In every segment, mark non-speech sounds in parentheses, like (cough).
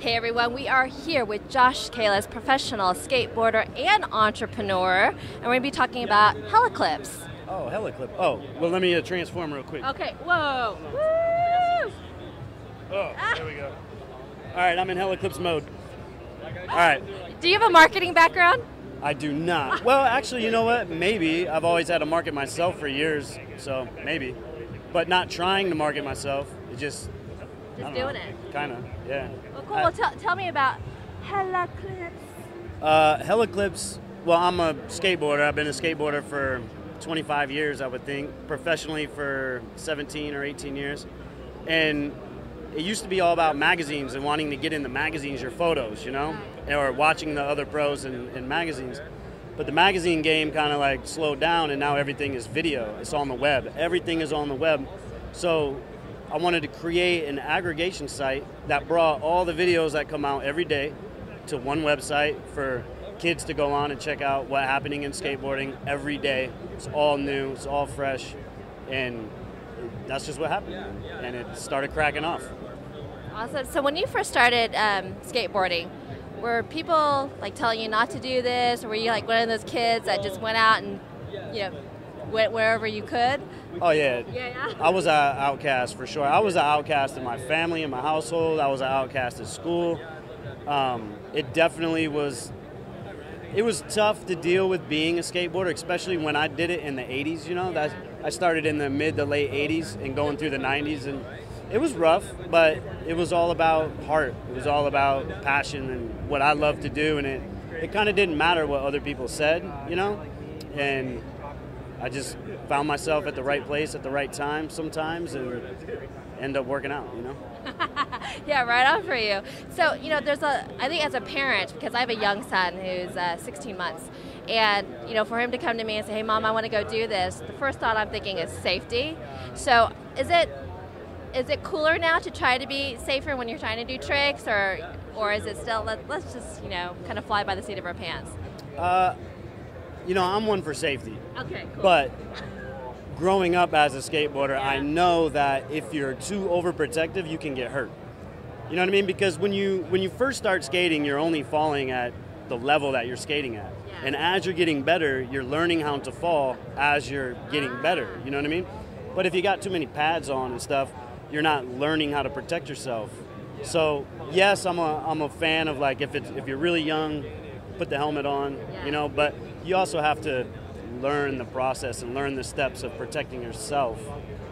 Hey everyone, we are here with Josh Kalis, professional skateboarder and entrepreneur, and we're going to be talking about HellaClips. Oh, HellaClip. Oh, well, let me uh, transform real quick. Okay, whoa. Woo! Oh, there we go. All right, I'm in HellaClips mode. All right. Do you have a marketing background? I do not. Well, actually, you know what? Maybe. I've always had to market myself for years, so maybe. But not trying to market myself. It just. Just doing it. Kind of, yeah. Well, cool. well, tell, tell me about HellaClips. Uh, HellaClips, well, I'm a skateboarder. I've been a skateboarder for 25 years, I would think. Professionally for 17 or 18 years. And it used to be all about magazines and wanting to get in the magazines your photos, you know, or watching the other pros in, in magazines. But the magazine game kind of like slowed down, and now everything is video. It's on the web. Everything is on the web. So I wanted to create an aggregation site that brought all the videos that come out every day to one website for kids to go on and check out what's happening in skateboarding every day. It's all new, it's all fresh, and that's just what happened. And it started cracking off. Awesome. So when you first started um, skateboarding, were people like telling you not to do this, or were you like one of those kids that just went out and you know went wherever you could? Oh yeah. Yeah. I was an outcast for sure. I was an outcast in my family, in my household. I was an outcast at school. Um, it definitely was. It was tough to deal with being a skateboarder, especially when I did it in the '80s. You know, that I started in the mid to late '80s and going through the '90s, and it was rough, but it was all about heart. It was all about passion and what I love to do, and it it kind of didn't matter what other people said, you know, and I just found myself at the right place at the right time sometimes, and end up working out, you know. (laughs) yeah, right on for you. So, you know, there's a, I think as a parent, because I have a young son who's uh, 16 months, and, you know, for him to come to me and say, hey, mom, I want to go do this, the first thought I'm thinking is safety. So, is it, is it cooler now to try to be safer when you're trying to do tricks, or, or is it still, let, let's just, you know, kind of fly by the seat of our pants? Uh, you know, I'm one for safety. Okay, cool. But growing up as a skateboarder, Yeah. I know that if you're too overprotective, you can get hurt. You know what I mean? Because when you when you first start skating, you're only falling at the level that you're skating at. Yeah. And as you're getting better, you're learning how to fall as you're getting ah. better. You know what I mean? But if you got too many pads on and stuff, you're not learning how to protect yourself. So yes, I'm a I'm a fan of like if it's if you're really young, put the helmet on, Yeah. you know, but you also have to learn the process and learn the steps of protecting yourself.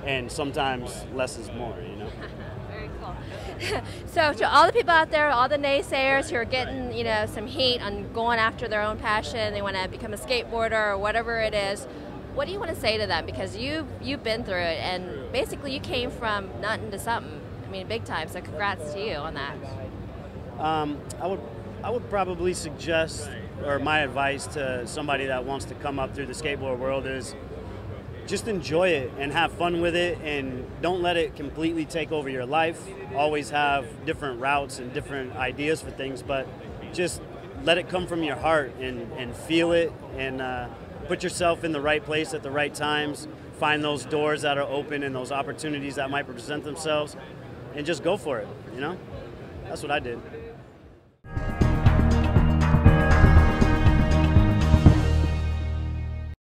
And sometimes less is more, you know. (laughs) Very cool. (laughs) so, to all the people out there, all the naysayers who are getting, you know, some heat on going after their own passion, they want to become a skateboarder or whatever it is. What do you want to say to them? Because you you've been through it, and basically you came from nothing to something. I mean, big time. So, congrats to you on that. Um, I would I would probably suggest, or my advice to somebody that wants to come up through the skateboard world is just enjoy it and have fun with it and don't let it completely take over your life. Always have different routes and different ideas for things, but just let it come from your heart and, and feel it and uh, put yourself in the right place at the right times. Find those doors that are open and those opportunities that might present themselves and just go for it, you know? That's what I did.